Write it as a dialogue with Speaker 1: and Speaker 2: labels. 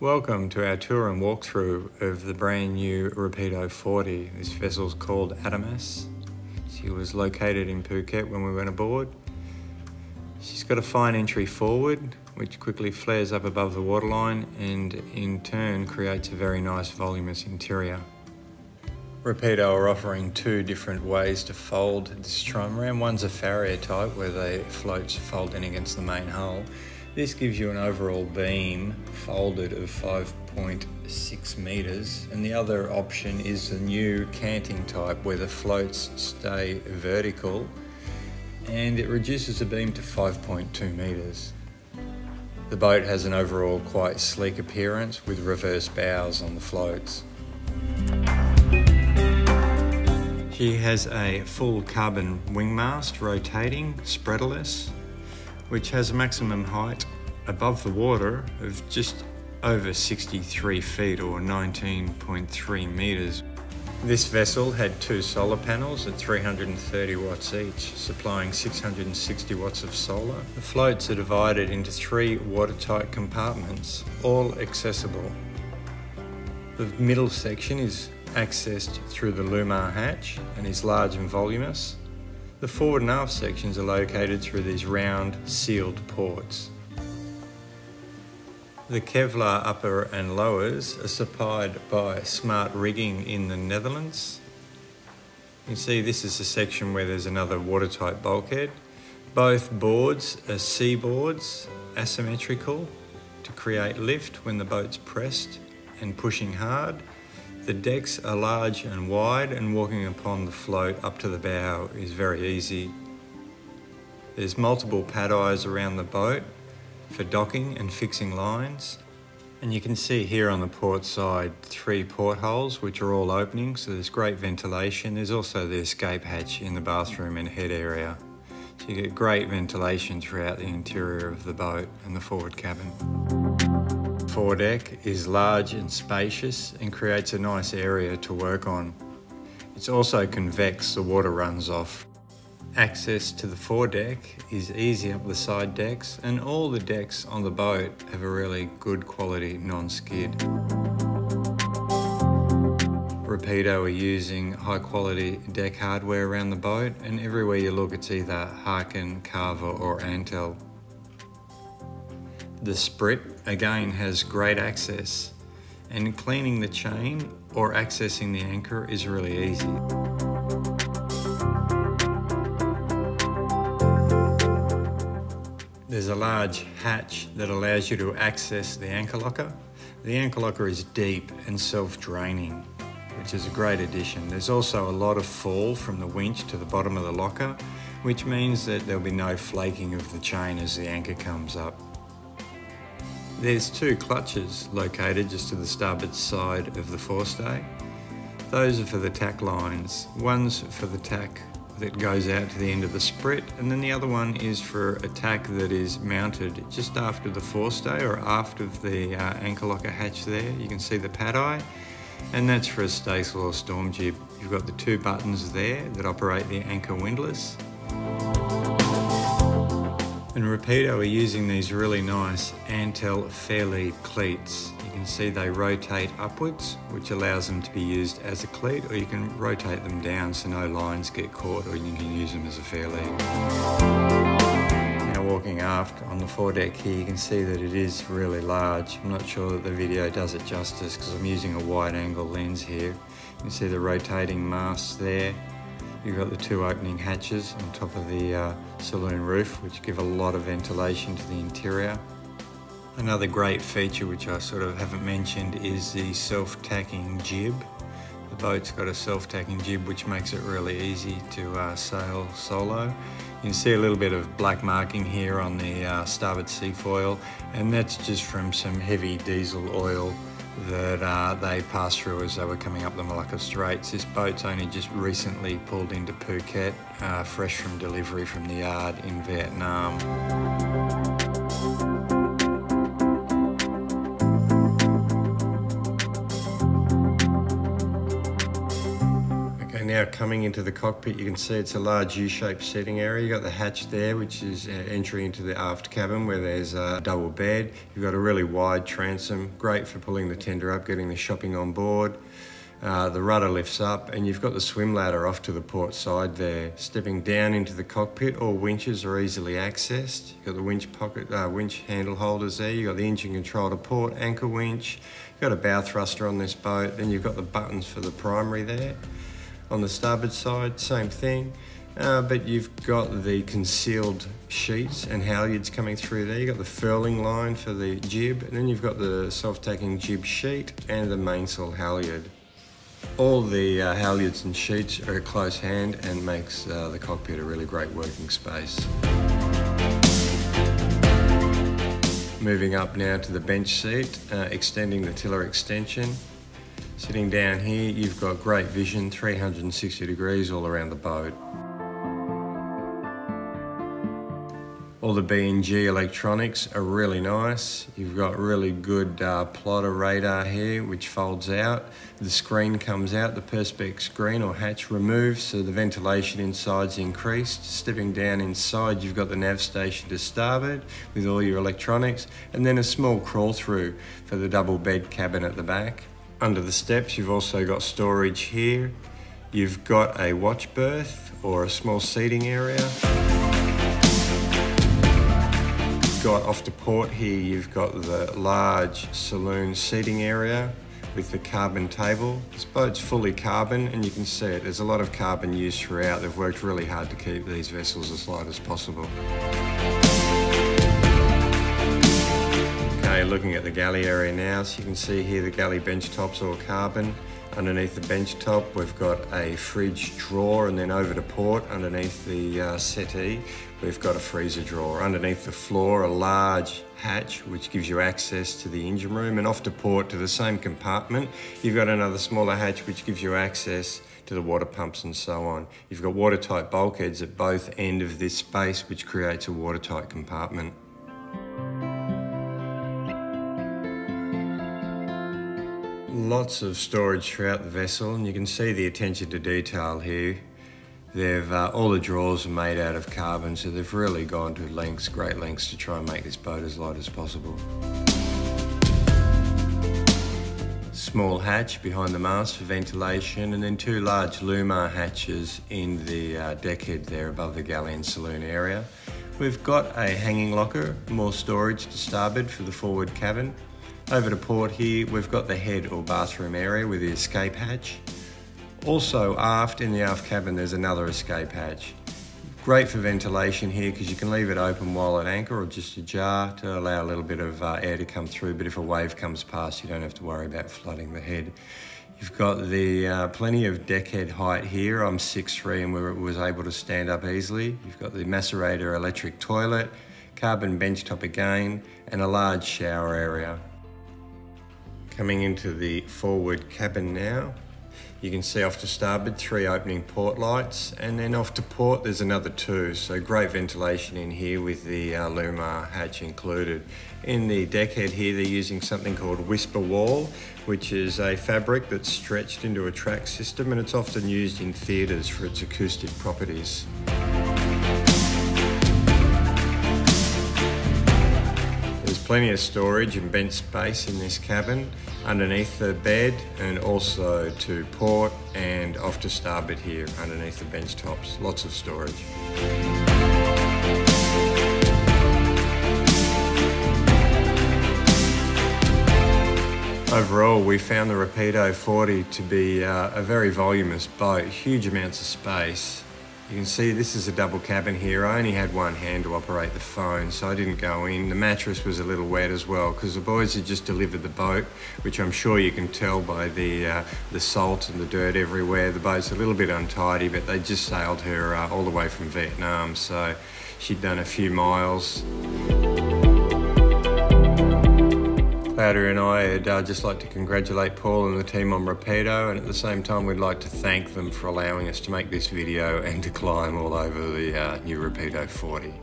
Speaker 1: Welcome to our tour and walkthrough of the brand new Rapido 40. This vessel's called Adamas. She was located in Phuket when we went aboard. She's got a fine entry forward, which quickly flares up above the waterline and in turn creates a very nice voluminous interior. Rapido are offering two different ways to fold this trimaran. One's a Farrier type where the floats fold in against the main hull. This gives you an overall beam folded of 5.6 metres and the other option is the new canting type where the floats stay vertical and it reduces the beam to 5.2 metres. The boat has an overall quite sleek appearance with reverse bows on the floats. She has a full carbon wing mast rotating spreaderless which has a maximum height above the water of just over 63 feet or 19.3 metres. This vessel had two solar panels at 330 watts each, supplying 660 watts of solar. The floats are divided into three watertight compartments, all accessible. The middle section is accessed through the Lewmar hatch and is large and voluminous. The forward and aft sections are located through these round sealed ports. The Kevlar upper and lowers are supplied by Smart Rigging in the Netherlands. You can see this is a section where there's another watertight bulkhead. Both boards are C boards, asymmetrical to create lift when the boat's pressed and pushing hard. The decks are large and wide and walking upon the float up to the bow is very easy. There's multiple pad eyes around the boat for docking and fixing lines. And you can see here on the port side three portholes which are all opening so there's great ventilation. There's also the escape hatch in the bathroom and head area. So you get great ventilation throughout the interior of the boat and the forward cabin. Foredeck is large and spacious and creates a nice area to work on. It's also convex, the water runs off Access to the foredeck is easy up the side decks and all the decks on the boat have a really good quality non-skid. Rapido are using high quality deck hardware around the boat and everywhere you look it's either Harken, Karver or Antal. The sprit again has great access and cleaning the chain or accessing the anchor is really easy. There's a large hatch that allows you to access the anchor locker. The anchor locker is deep and self-draining, which is a great addition. There's also a lot of fall from the winch to the bottom of the locker, which means that there'll be no flaking of the chain as the anchor comes up. There's two clutches located just to the starboard side of the forestay. Those are for the tack lines. One's for the tack that goes out to the end of the sprit and then the other one is for a tack that is mounted just after the forestay or after the uh, anchor locker hatch there. You can see the pad eye and that's for a staysail or storm jib. You've got the two buttons there that operate the anchor windlass. And Rapido are using these really nice Antal Fairlead cleats You can see they rotate upwards, which allows them to be used as a cleat, or you can rotate them down so no lines get caught, or you can use them as a fairlead. Now walking aft on the foredeck here, you can see that it is really large. I'm not sure that the video does it justice because I'm using a wide angle lens here. You can see the rotating masts there. You've got the two opening hatches on top of the uh, saloon roof, which give a lot of ventilation to the interior. Another great feature which I sort of haven't mentioned is the self-tacking jib. The boat's got a self-tacking jib which makes it really easy to uh, sail solo. You can see a little bit of black marking here on the uh, starboard C-foil and that's just from some heavy diesel oil that uh, they passed through as they were coming up the Malacca Straits. This boat's only just recently pulled into Phuket, uh, fresh from delivery from the yard in Vietnam. Coming into the cockpit, you can see it's a large U-shaped seating area. You've got the hatch there, which is uh, entry into the aft cabin where there's a double bed. You've got a really wide transom, great for pulling the tender up, getting the shopping on board. Uh, the rudder lifts up and you've got the swim ladder off to the port side there. Stepping down into the cockpit, all winches are easily accessed. You've got the winch pocket, uh, winch handle holders there. You've got the engine control to port, anchor winch. You've got a bow thruster on this boat. Then you've got the buttons for the primary there. On the starboard side, same thing. Uh, but you've got the concealed sheets and halyards coming through there. You've got the furling line for the jib, and then you've got the self-tacking jib sheet and the mainsail halyard. All the uh, halyards and sheets are at close hand and makes uh, the cockpit a really great working space. Moving up now to the bench seat, uh, extending the tiller extension. Sitting down here, you've got great vision, 360 degrees all around the boat. All the B&G electronics are really nice. You've got really good uh, plotter radar here, which folds out. The screen comes out, the perspex screen or hatch removed, so the ventilation inside's increased. Stepping down inside, you've got the nav station to starboard with all your electronics, and then a small crawl through for the double bed cabin at the back. Under the steps, you've also got storage here. You've got a watch berth or a small seating area got off to port here, you've got the large saloon seating area with the carbon table. This boat's fully carbon and you can see it. There's a lot of carbon used throughout. They've worked really hard to keep these vessels as light as possible. Looking at the galley area now, so you can see here the galley bench tops all carbon. Underneath the bench top, we've got a fridge drawer, and then over to port, underneath the uh, settee, we've got a freezer drawer. Underneath the floor, a large hatch, which gives you access to the engine room, and off to port to the same compartment, you've got another smaller hatch, which gives you access to the water pumps and so on. You've got watertight bulkheads at both end of this space, which creates a watertight compartment. Lots of storage throughout the vessel and you can see the attention to detail here. They've, uh, all the drawers are made out of carbon so they've really gone to lengths, great lengths to try and make this boat as light as possible. Small hatch behind the mast for ventilation and then two large Lewmar hatches in the uh, deckhead there above the galley and saloon area. We've got a hanging locker, more storage to starboard for the forward cabin over to port here, we've got the head or bathroom area with the escape hatch. Also aft in the aft cabin, there's another escape hatch. Great for ventilation here because you can leave it open while at anchor or just ajar to allow a little bit of uh, air to come through. But if a wave comes past, you don't have to worry about flooding the head. You've got the uh, plenty of deckhead height here. I'm 6'3 and we was able to stand up easily. You've got the macerator electric toilet, carbon bench top again, and a large shower area. Coming into the forward cabin now. You can see off to starboard three opening port lights and then off to port there's another two. So great ventilation in here with the uh, hatch included. In the deckhead here they're using something called Whisper Wall which is a fabric that's stretched into a track system and it's often used in theatres for its acoustic properties. Plenty of storage and bench space in this cabin underneath the bed and also to port and off to starboard here underneath the bench tops. Lots of storage. Overall, we found the Rapido 40 to be uh, a very voluminous boat, huge amounts of space, you can see this is a double cabin here. I only had one hand to operate the phone, so I didn't go in. The mattress was a little wet as well because the boys had just delivered the boat, which I'm sure you can tell by the uh, the salt and the dirt everywhere. The boat's a little bit untidy, but they just sailed her uh, all the way from Vietnam, so she'd done a few miles. Claudia and I would uh, just like to congratulate Paul and the team on Rapido and at the same time we'd like to thank them for allowing us to make this video and to climb all over the uh, new Rapido 40.